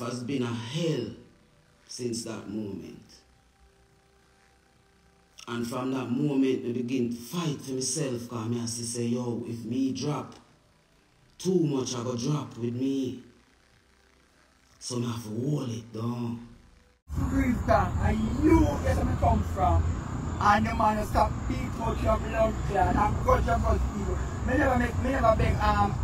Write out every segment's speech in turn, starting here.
life has been a hell since that moment. And from that moment, I begin to fight for myself because I say, yo, if me drop, too much I go drop with me. So I have to hold it down. Brewston, and you where me come from. And the man stop people of blood clan and grudge of us people. Me never make, me never beg um,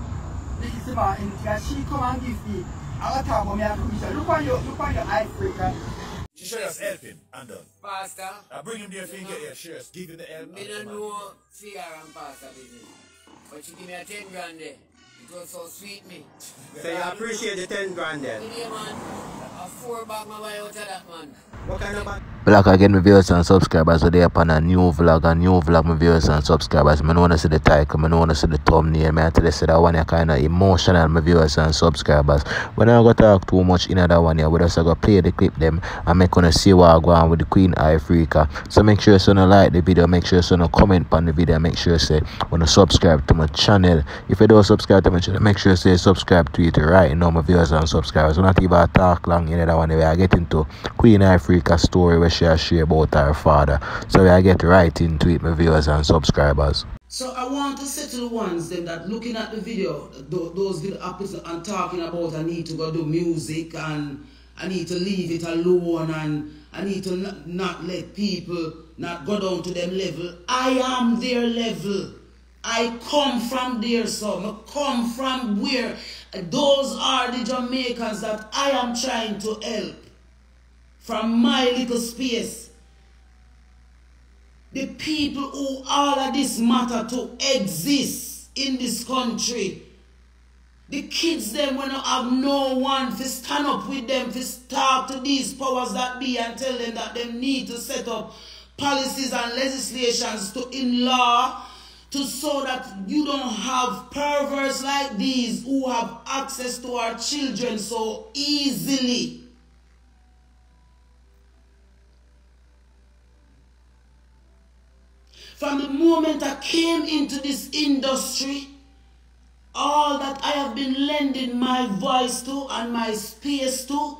the Isima in here. She come and give me. I got talk about me and Commissioner. Look on your, look on your Africa. She should just help him and done. Pastor, I bring him there if he get here, sure. Give him the help. me don't know fear and pastor business. But she give me a 10 grand there. It was so sweet me. So you appreciate the 10 grand then? Yeah, man. A four bag my buy out of that, man. What kind of bag? Black again, my viewers and subscribers. Today upon a new vlog, a new vlog, my viewers and subscribers. I want to see the title, I want to see the thumbnail. I tell you say that one is kind of emotional, my viewers and subscribers. When I go talk too much in that one here, we just go play the clip them and make gonna see what I go on with the Queen Ifrica. So make sure you like the video, make sure you comment on the video, make sure you say wanna subscribe to my channel. If you don't subscribe to my channel, make sure you say subscribe to it right now, my viewers and subscribers. We not even talk long in that one. We are getting to Queen Ifrica story where share about her father. So I get right into it, my viewers and subscribers. So I want to say to the ones then that looking at the video, those video episodes and talking about I need to go do music and I need to leave it alone and I need to not, let people not go down to them level. I am their level. I come from there, so I come from where those are the Jamaicans that I am trying to help from my little space. The people who all of this matter to exist in this country. The kids them when I have no one to stand up with them, to talk to these powers that be and tell them that they need to set up policies and legislations to in law to so that you don't have perverts like these who have access to our children so easily. From the moment I came into this industry, all that I have been lending my voice to and my space to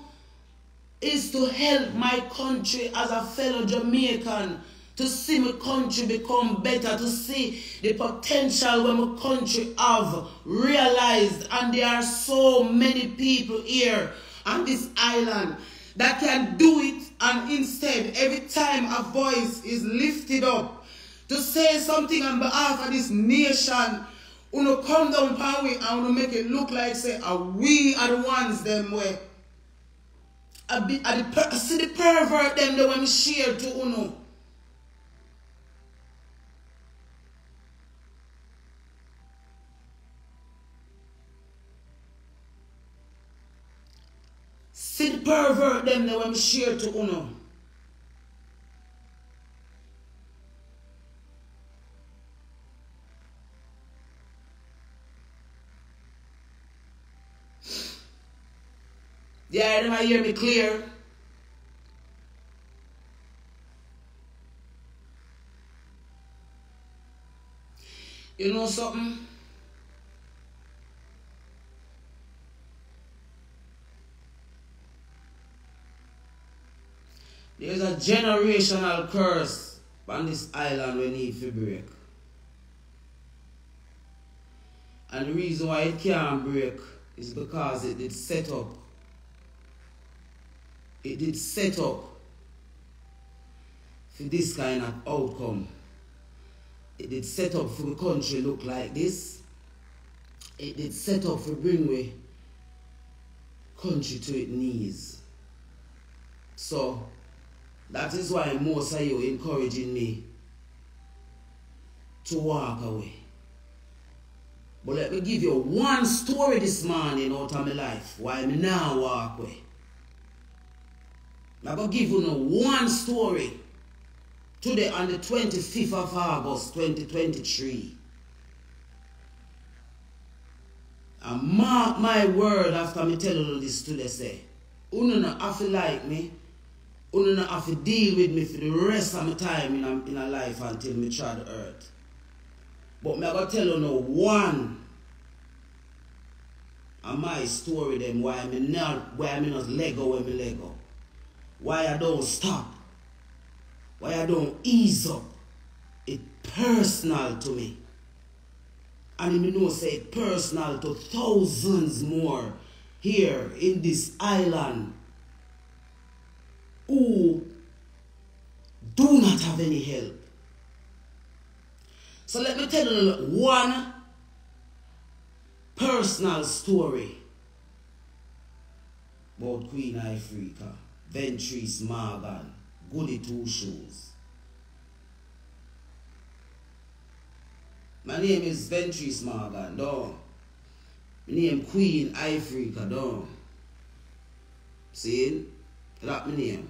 is to help my country as a fellow Jamaican to see my country become better, to see the potential when my country have realized. And there are so many people here on this island that can do it. And instead, every time a voice is lifted up to say something on behalf of this nation, uno come down we and uno make it look like say uh, we are the ones them way. I, be, I, the, I see the pervert them the when share to uno. See the pervert them the when share to uno. Yeah, I hear me clear. You know something? There's a generational curse on this island we need to break. And the reason why it can't break is because it did set up it did set up for this kind of outcome. It did set up for the country look like this. It did set up for bring we country to its knees. So that is why most of you encouraging me to walk away. But let me give you one story this morning out of my life why me now walk away. I'm going to give you one story today on the 25th of August 2023. And mark my word after me tell you this today say, Uno not have to like me, Uno not have to deal with me for the rest of my time in a, in a life until me try the earth. But me going to tell you now one And my story them why me not why me not Lego when me Lego. Why I don't stop. Why I don't ease up. It personal to me. And me know say personal to thousands more here in this island who do not have any help. So let me tell you one personal story about Queen Ifrica, Ventrice Morgan, Goody Two Shoes. My name is Ventrice Morgan, dog. My name Queen Ifrica, dog. See? That my name.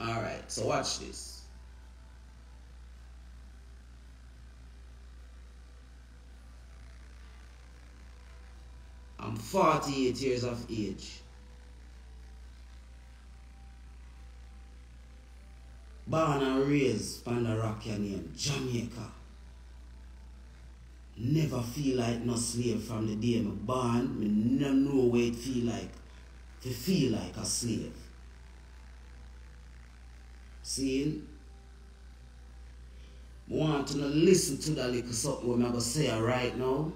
Alright, so watch this. I'm 48 years of age. Born and raised on the rock name, Jamaica. Never feel like no slave from the day I'm born. Me no know what it feel like to feel like a slave. See? I want to listen to that little something what I'm going to say right now.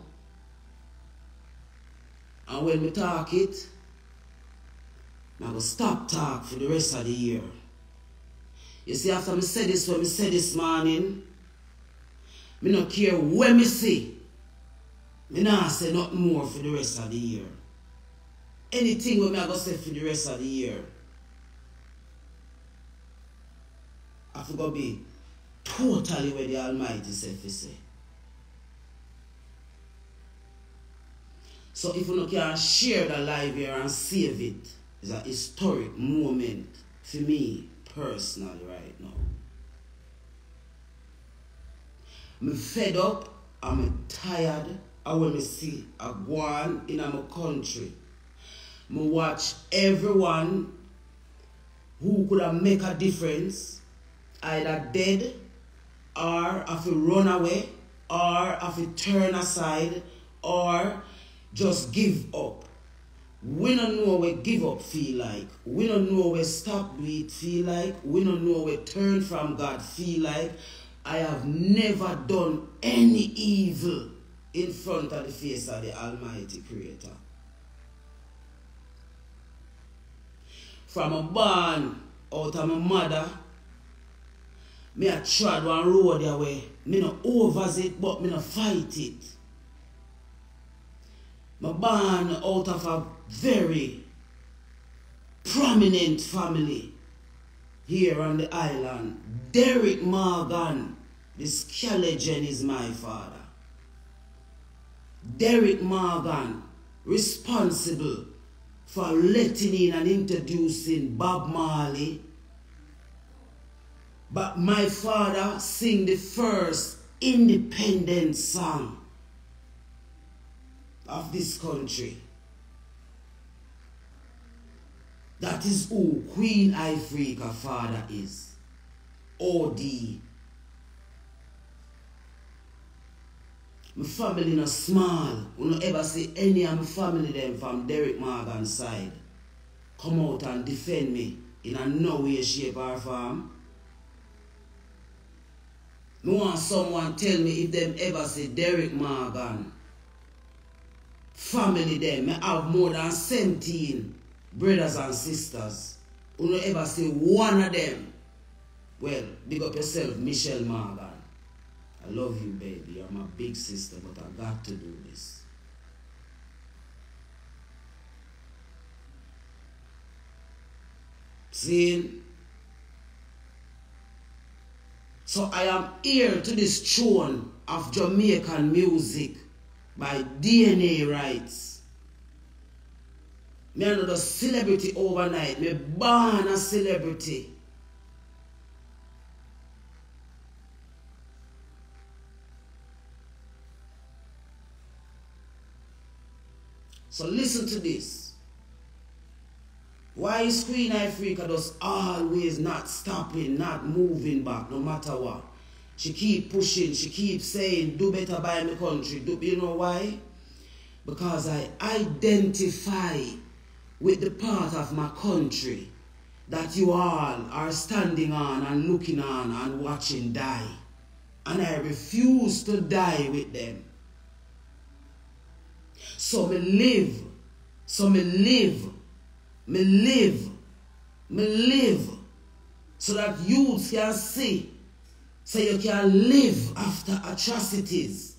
And when we talk it, I will stop talk for the rest of the year. You see, after me say this, when me say this morning, me not care when me see. Me not say nothing more for the rest of the year. Anything me I go say for the rest of the year, I forgot be totally where the Almighty said to say. So if you can share the live here and save it, it's a historic moment for me personally right now. I'm fed up, I'm tired, I want to see a one in my country. I watch everyone who could have make a difference either dead or if you run away or if you turn aside or just give up. We don't know what give up feel like. We don't know what stop it feel like. We don't know what turn from God feel like. I have never done any evil in front of the face of the Almighty Creator. From a born out of my mother, me a trod one road there way. Me no overs it, but me no fight it. Me born out of a very prominent family here on the island. Derrick Morgan, the skeleton is my father. Derrick Morgan, responsible for letting in and introducing Bob Marley. But my father sing the first independent song of this country. That is who Queen Ifrica father is. OD. My family not small. You no ever see any of my family them from Derrick Morgan side come out and defend me in a no way, shape or form. No want someone tell me if them ever see Derrick Morgan family them. Me have more than 17 brothers and sisters. You no ever see one of them. Well, big up yourself, Michelle Morgan. I love you, baby. You're my big sister, but I got to do this. See? So I am heir to this throne of Jamaican music by DNA rights. Me another celebrity overnight. Me born a celebrity. So listen to this. Why is Queen Ifrica just always not stopping, not moving back, no matter what? She keep pushing, she keep saying, do better by my country. Do you know why? because I identify with the part of my country that you all are standing on and looking on and watching die. And I refuse to die with them. So me live. So me live. Me live. Me live. So that youths can see. So you can live after atrocities.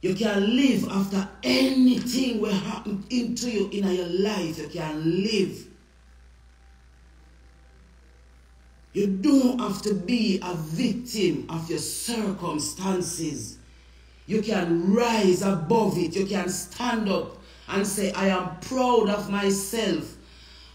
You can live after anything will happen into you in your life. You can live. You don't have to be a victim of your circumstances. You can rise above it. You can stand up and say, I am proud of myself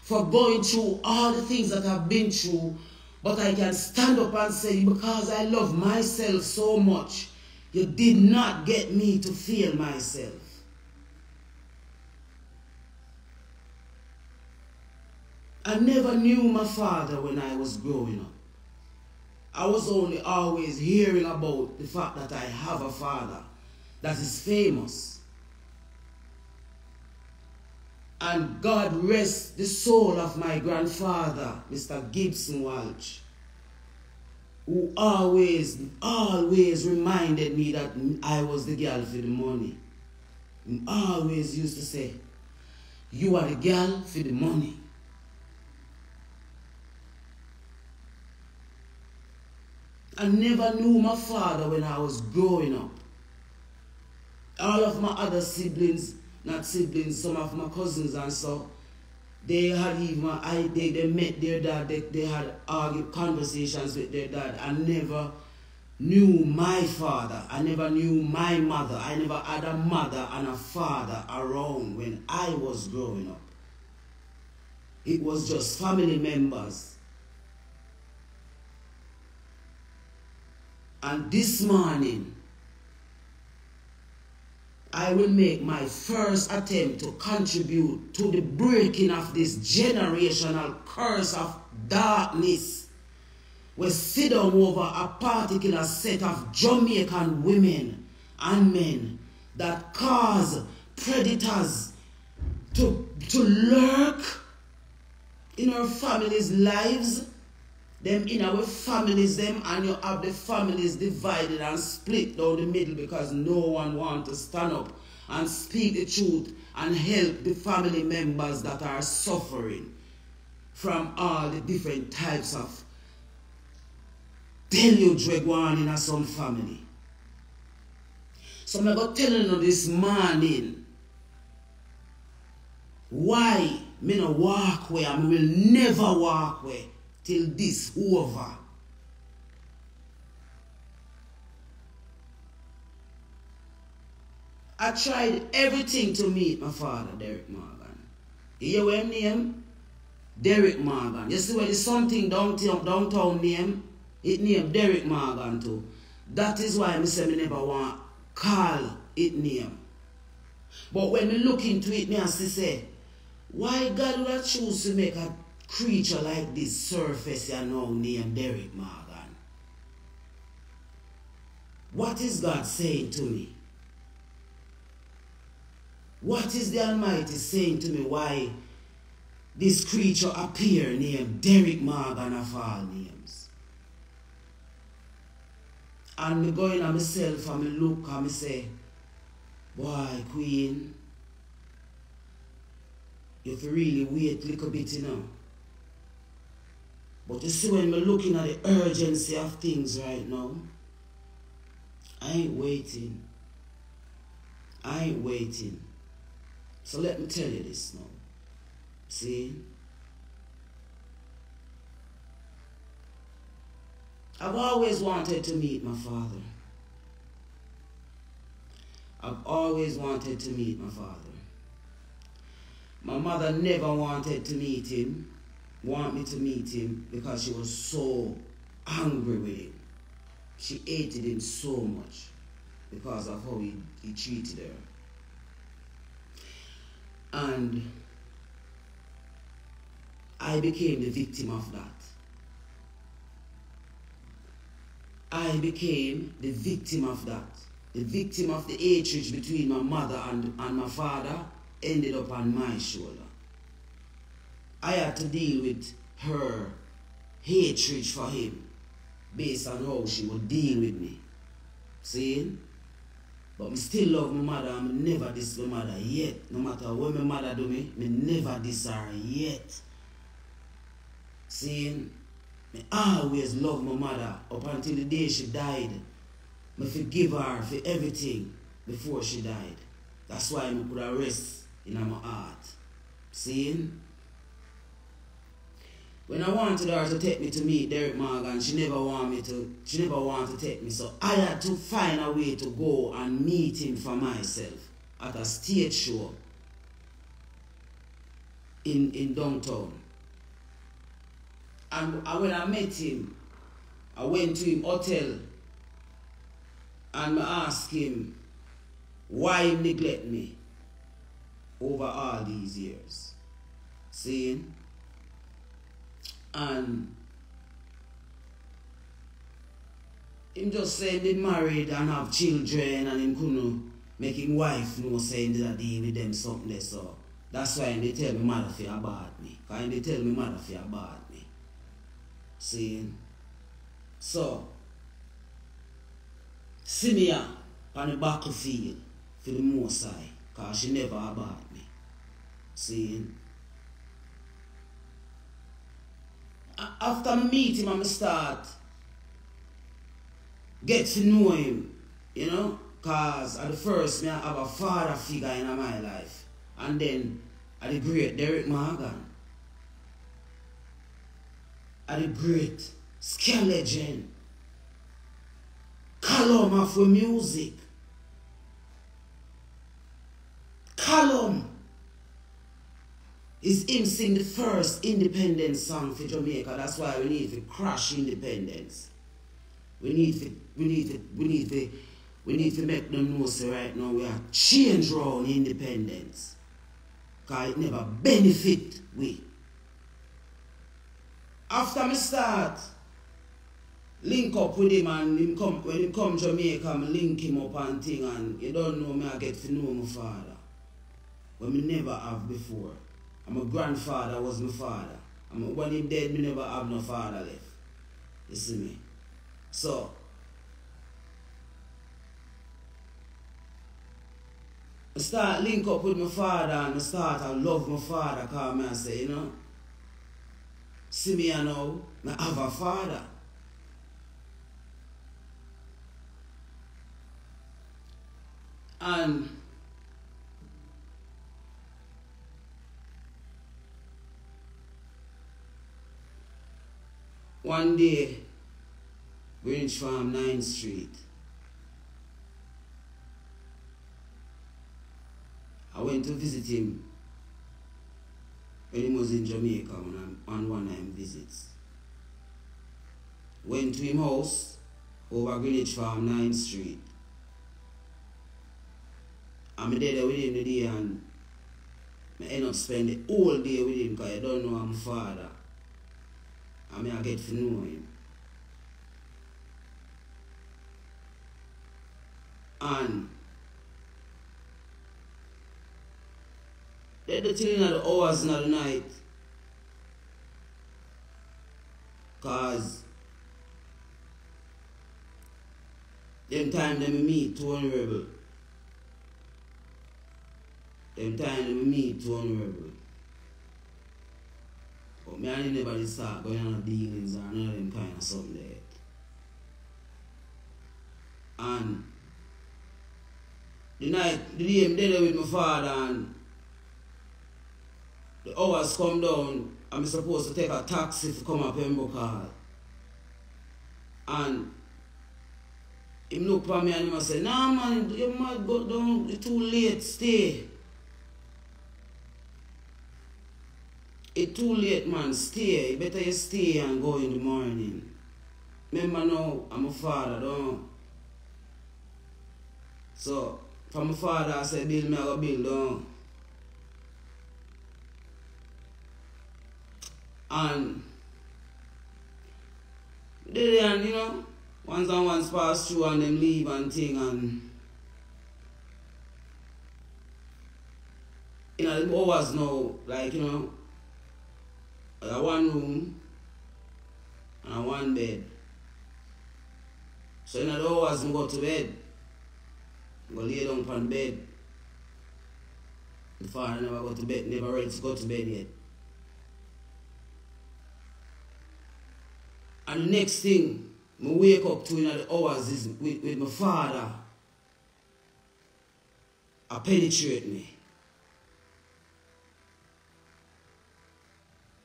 for going through all the things that I've been through. But I can stand up and say, because I love myself so much, you did not get me to feel myself. I never knew my father when I was growing up. I was only always hearing about the fact that I have a father that is famous. And God rest the soul of my grandfather, Mr. Gibson Walsh, who always, always reminded me that I was the girl for the money. He always used to say, You are the girl for the money. I never knew my father when I was growing up. All of my other siblings, not siblings, some of my cousins and so, they had even, I, they, they met their dad, they, they had argued conversations with their dad. I never knew my father. I never knew my mother. I never had a mother and a father around when I was growing up. It was just family members And this morning, I will make my first attempt to contribute to the breaking of this generational curse of darkness. We sit down over a particular set of Jamaican women and men that cause predators to, to lurk in our families' lives them in our families them and you have the families divided and split down the middle because no one want to stand up and speak the truth and help the family members that are suffering from all the different types of deluge we go on in a some family. So I'm going to tell you this morning why me no walk where I will never walk where till this over. I tried everything to meet my father, Derrick Morgan. You hear what name? Derrick Morgan. You see where there's something downtown, downtown name? Eh? It name Derrick Morgan too. That is why I say me never want call it name. But when we look into it, I say, why God would I choose to make a creature like this surface you know named Derrick Morgan. What is God saying to me? What is the Almighty saying to me why this creature appear named Derrick Morgan of all names? And me going on myself and me look and me say, boy, Queen, you have really wait a little bit, you know. But you see, when we're looking at the urgency of things right now, I ain't waiting. I ain't waiting. So let me tell you this now. See? I've always wanted to meet my father. I've always wanted to meet my father. My mother never wanted to meet him want me to meet him because she was so angry with him. She hated him so much because of how he, he treated her. And I became the victim of that. I became the victim of that. the victim of the hatred between my mother and, and my father ended up on my shoulder. I had to deal with her hatred for him based on how she would deal with me. See? But me still love my mother and me never diss my mother yet. No matter what my mother do me, me never diss her yet. See? Me always love my mother up until the day she died. Me forgive her for everything before she died. That's why me could rest in my heart. Seeing? When I wanted her to take me to meet Derrick Morgan, she never wanted me to she never want to take me. So I had to find a way to go and meet him for myself at a stage show in, in downtown. And when I met him, I went to him hotel and I asked him why he neglect me over all these years. Seeing? And him just saying they married and have children and him couldn't make him wife know saying that deal with them something there so that's why they tell me mother fi abort me. Cause they tell me mother fi abort me. Seeing? So see me on the battlefield for the most high, cause she never abort me. Seeing? After me meet him me start get to know him, you know, cause at the first me I have a father figure in my life. And then at the great Derrick Morgan. At the great ska legend. For music. Column is him sing the first independence song for Jamaica. That's why we need to crash independence. We need to, we need to, we need to, we need to make them know say right now we are change round independence. Cause it never benefit we. After me start link up with him and him come when him come Jamaica, me link him up and thing and you don't know me I get to know my father. When me never have before. And my grandfather was my father. And when him dead, me never have no father left. You see me? So, I start link up with my father and I start I love my father cause me I say, you know, see me I know, I have a father. And one day, Greenwich Farm, 9th Street. I went to visit him when he was in Jamaica on, on one of him visits. Went to him house over Greenwich Farm, 9th Street. I'm there with him the day and I end up spending the whole day with him because I don't know I'm father. I mean I get to know him. And they the till in the hours in the night. Cause them time them meet too honorable. Them time them meet too honorable. But me and did start going on dealings or none of them kind of something there. And the night, the day I'm there with my father and the hours come down, I'm supposed to take a taxi to come up Pembroke Hall. And him look for me and him say, nah man, you might go down, it's too late, stay. It's too late, man. Stay. Better you stay and go in the morning. Remember now, I'm a father, don't. So, for my father, I said, build me, I go build, don't. And, they and, you know, once and once pass through and them leave and thing and, you know, it hours no, like, you know, I one room and one bed. So in the hours, I go to bed. I go lay down on bed. The father never go to bed, never ready to go to bed yet. And the next thing, I wake up to in the hours is with, with my father. I penetrate me.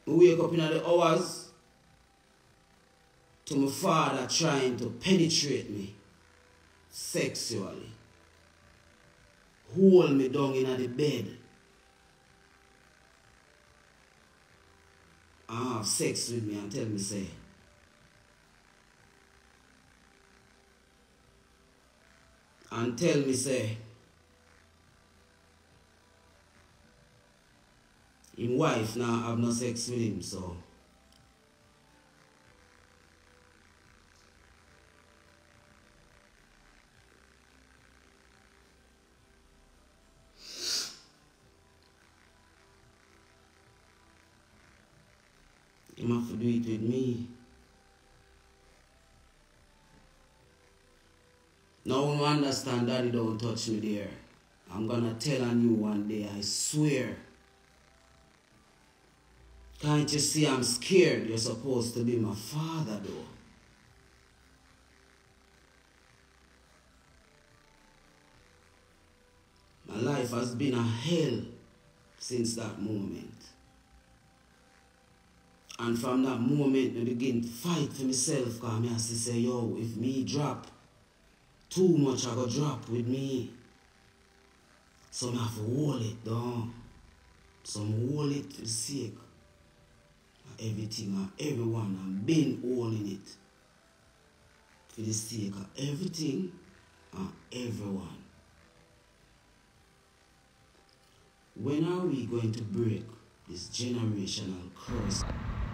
Wake up in the hours to my father trying to penetrate me sexually. Hold me down in the bed. And have sex with me and tell me say, and tell me say, him wife now have no sex with him, so have to do it with me. No one understand that daddy don't touch me there. I'm gonna tell on you one day, I swear. Can't you see I'm scared? You're supposed to be my father though. My life has been a hell since that moment. And from that moment, I begin to fight for myself because I have to say, yo, if me drop, too much I go drop with me. So I have to hold it down. So I it for sake everything and everyone and being all in it for the sake of everything and everyone. When are we going to break this generational curse?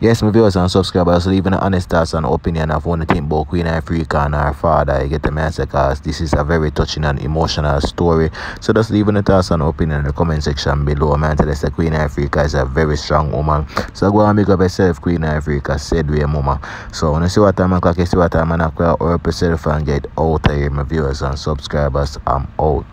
Yes, my viewers and subscribers, leaving an honest thoughts and opinion of one thing about Queen Ifrica and her father. You get the message because this is a very touching and emotional story. So just leaving the thoughts and opinion in the comment section below. Man, tell us that Queen Ifrica is a very strong woman. So go and make up yourself, Queen Ifrica, said we mama. So when you see what time o'clock, you see what time and I can help yourself and get out of here, my viewers and subscribers. I'm out.